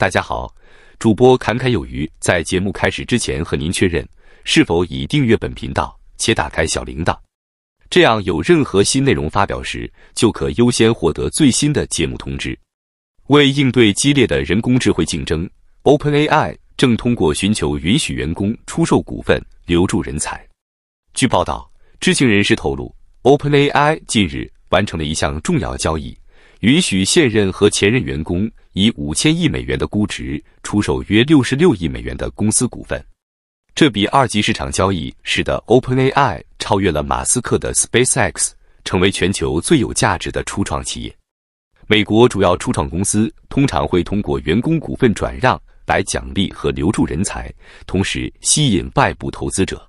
大家好，主播侃侃有余。在节目开始之前，和您确认是否已订阅本频道且打开小铃铛，这样有任何新内容发表时，就可优先获得最新的节目通知。为应对激烈的人工智慧竞争，OpenAI 正通过寻求允许员工出售股份留住人才。据报道，知情人士透露，OpenAI 近日完成了一项重要交易。允许现任和前任员工以五千亿美元的估值出售约六十六亿美元的公司股份，这笔二级市场交易使得 OpenAI 超越了马斯克的 SpaceX，成为全球最有价值的初创企业。美国主要初创公司通常会通过员工股份转让来奖励和留住人才，同时吸引外部投资者。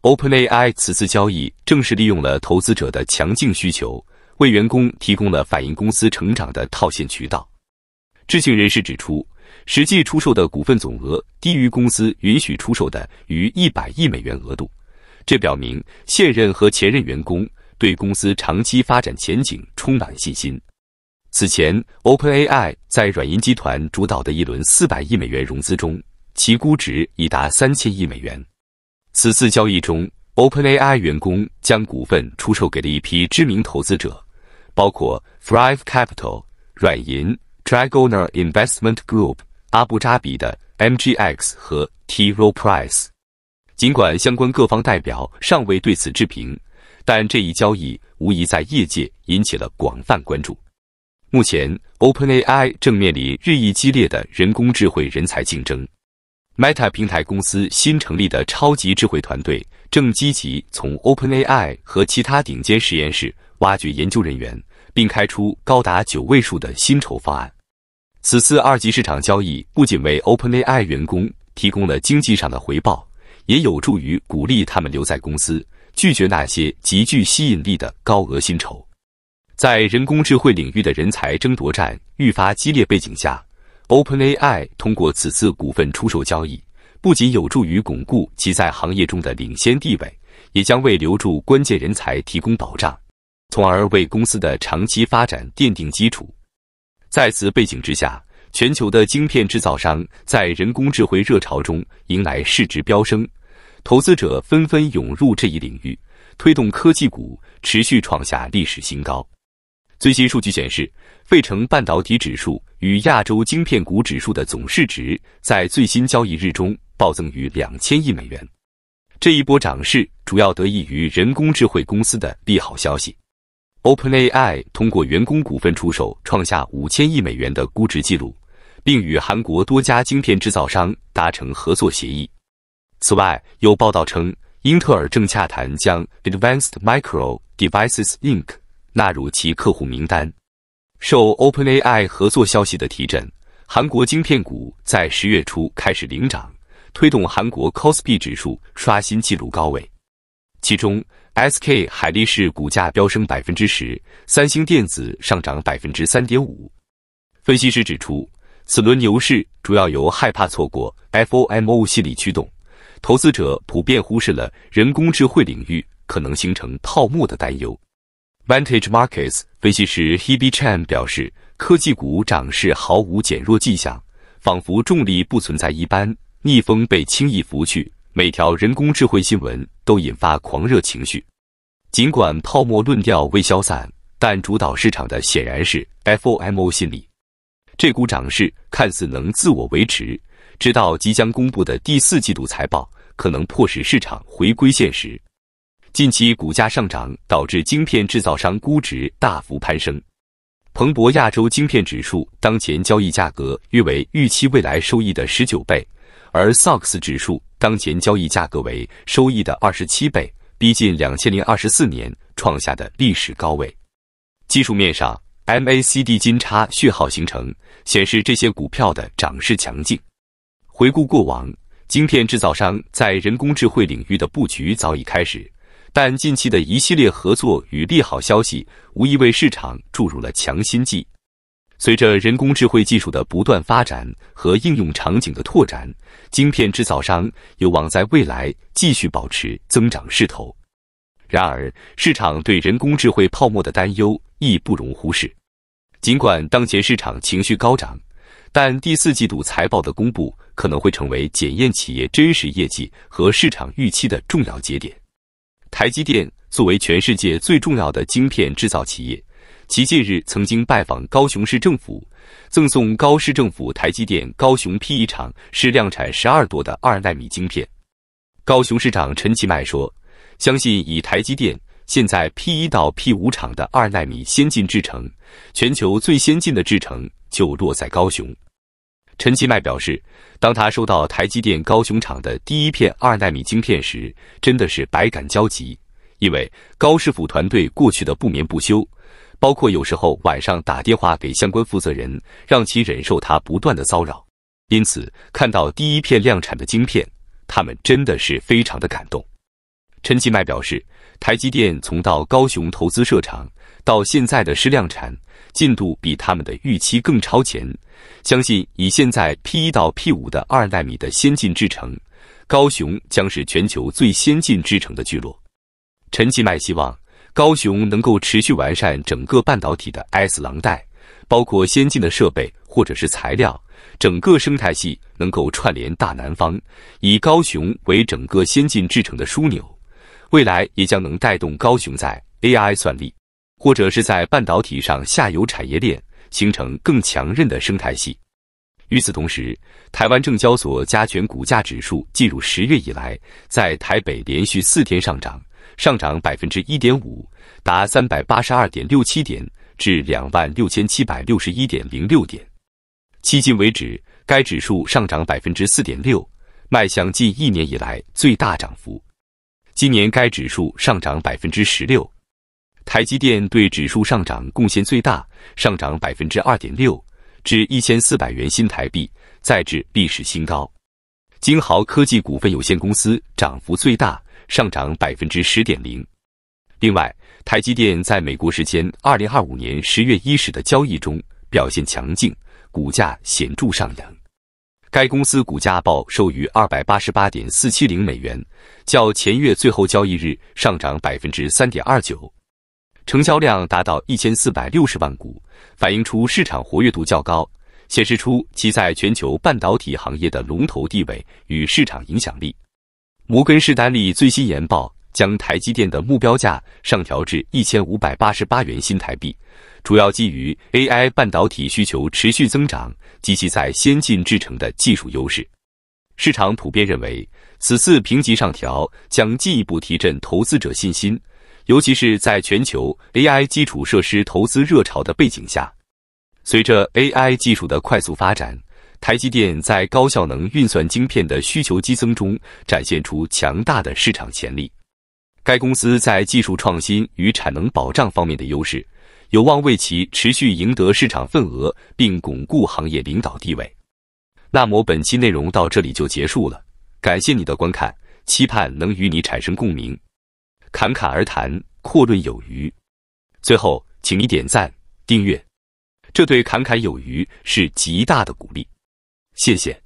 OpenAI 此次交易正是利用了投资者的强劲需求。为员工提供了反映公司成长的套现渠道。知情人士指出，实际出售的股份总额低于公司允许出售的逾一百亿美元额度，这表明现任和前任员工对公司长期发展前景充满信心。此前，OpenAI 在软银集团主导的一轮四百亿美元融资中，其估值已达三千亿美元。此次交易中，OpenAI 员工将股份出售给了一批知名投资者。包括 Thrive Capital、软银、Dragoner Investment Group、阿布扎比的 MGX 和 troprice。尽管相关各方代表尚未对此置评，但这一交易无疑在业界引起了广泛关注。目前，OpenAI 正面临日益激烈的人工智慧人才竞争。Meta 平台公司新成立的超级智慧团队正积极从 OpenAI 和其他顶尖实验室挖掘研究人员。并开出高达九位数的薪酬方案。此次二级市场交易不仅为 OpenAI 员工提供了经济上的回报，也有助于鼓励他们留在公司，拒绝那些极具吸引力的高额薪酬。在人工智慧领域的人才争夺战愈发激烈背景下，OpenAI 通过此次股份出售交易，不仅有助于巩固其在行业中的领先地位，也将为留住关键人才提供保障。从而为公司的长期发展奠定基础。在此背景之下，全球的晶片制造商在人工智慧热潮中迎来市值飙升，投资者纷纷涌入这一领域，推动科技股持续创下历史新高。最新数据显示，费城半导体指数与亚洲晶片股指数的总市值在最新交易日中暴增逾两千亿美元。这一波涨势主要得益于人工智慧公司的利好消息。OpenAI 通过员工股份出售创下五千亿美元的估值记录，并与韩国多家晶片制造商达成合作协议。此外，有报道称，英特尔正洽谈将 Advanced Micro Devices Inc. 纳入其客户名单。受 OpenAI 合作消息的提振，韩国晶片股在十月初开始领涨，推动韩国 c o s p i 指数刷新纪录高位。其中，SK 海力士股价飙升百分之十，三星电子上涨百分之三点五。分析师指出，此轮牛市主要由害怕错过 FOMO 心理驱动，投资者普遍忽视了人工智慧领域可能形成泡沫的担忧。Vantage Markets 分析师 Hebe Chan 表示，科技股涨势毫无减弱迹象，仿佛重力不存在一般，逆风被轻易拂去。每条人工智慧新闻都引发狂热情绪，尽管泡沫论调未消散，但主导市场的显然是 FOMO 心理。这股涨势看似能自我维持，直到即将公布的第四季度财报可能迫使市场回归现实。近期股价上涨导致晶片制造商估值大幅攀升，彭博亚洲晶片指数当前交易价格约为预期未来收益的十九倍。而 SOX 指数当前交易价格为收益的二十七倍，逼近两千零二十四年创下的历史高位。技术面上，MACD 金叉序号形成，显示这些股票的涨势强劲。回顾过往，晶片制造商在人工智慧领域的布局早已开始，但近期的一系列合作与利好消息，无疑为市场注入了强心剂。随着人工智慧技术的不断发展和应用场景的拓展，晶片制造商有望在未来继续保持增长势头。然而，市场对人工智慧泡沫的担忧亦不容忽视。尽管当前市场情绪高涨，但第四季度财报的公布可能会成为检验企业真实业绩和市场预期的重要节点。台积电作为全世界最重要的晶片制造企业，其近日曾经拜访高雄市政府，赠送高市政府台积电高雄 P 一厂是量产十二多的二纳米晶片。高雄市长陈其迈说：“相信以台积电现在 P 一到 P 五厂的二纳米先进制程，全球最先进的制程就落在高雄。”陈其迈表示，当他收到台积电高雄厂的第一片二纳米晶片时，真的是百感交集。因为高师傅团队过去的不眠不休，包括有时候晚上打电话给相关负责人，让其忍受他不断的骚扰。因此，看到第一片量产的晶片，他们真的是非常的感动。陈其迈表示，台积电从到高雄投资设厂到现在的试量产进度，比他们的预期更超前。相信以现在 P 一到 P 五的二纳米的先进制程，高雄将是全球最先进制程的聚落。陈其迈希望高雄能够持续完善整个半导体的 S 廊带，包括先进的设备或者是材料，整个生态系能够串联大南方，以高雄为整个先进制程的枢纽，未来也将能带动高雄在 AI 算力，或者是在半导体上下游产业链。形成更强韧的生态系。与此同时，台湾证交所加权股价指数进入十月以来，在台北连续四天上涨，上涨百分之一点五，达三百八十二点六七点，至两万六千七百六十一点零六点。迄今为止，该指数上涨百分之四点六，迈向近一年以来最大涨幅。今年该指数上涨百分之十六。台积电对指数上涨贡献最大，上涨百分之二点六，至一千四百元新台币，再至历史新高。金豪科技股份有限公司涨幅最大，上涨百分之十点零。另外，台积电在美国时间二零二五年十月一日的交易中表现强劲，股价显著上扬。该公司股价报收于二百八十八点四七零美元，较前月最后交易日上涨百分之三点二九。成交量达到一千四百六十万股，反映出市场活跃度较高，显示出其在全球半导体行业的龙头地位与市场影响力。摩根士丹利最新研报将台积电的目标价上调至一千五百八十八元新台币，主要基于 AI 半导体需求持续增长及其在先进制程的技术优势。市场普遍认为，此次评级上调将进一步提振投资者信心。尤其是在全球 AI 基础设施投资热潮的背景下，随着 AI 技术的快速发展，台积电在高效能运算晶片的需求激增中展现出强大的市场潜力。该公司在技术创新与产能保障方面的优势，有望为其持续赢得市场份额并巩固行业领导地位。那么本期内容到这里就结束了，感谢你的观看，期盼能与你产生共鸣。侃侃而谈，阔论有余。最后，请你点赞、订阅，这对侃侃有余是极大的鼓励。谢谢。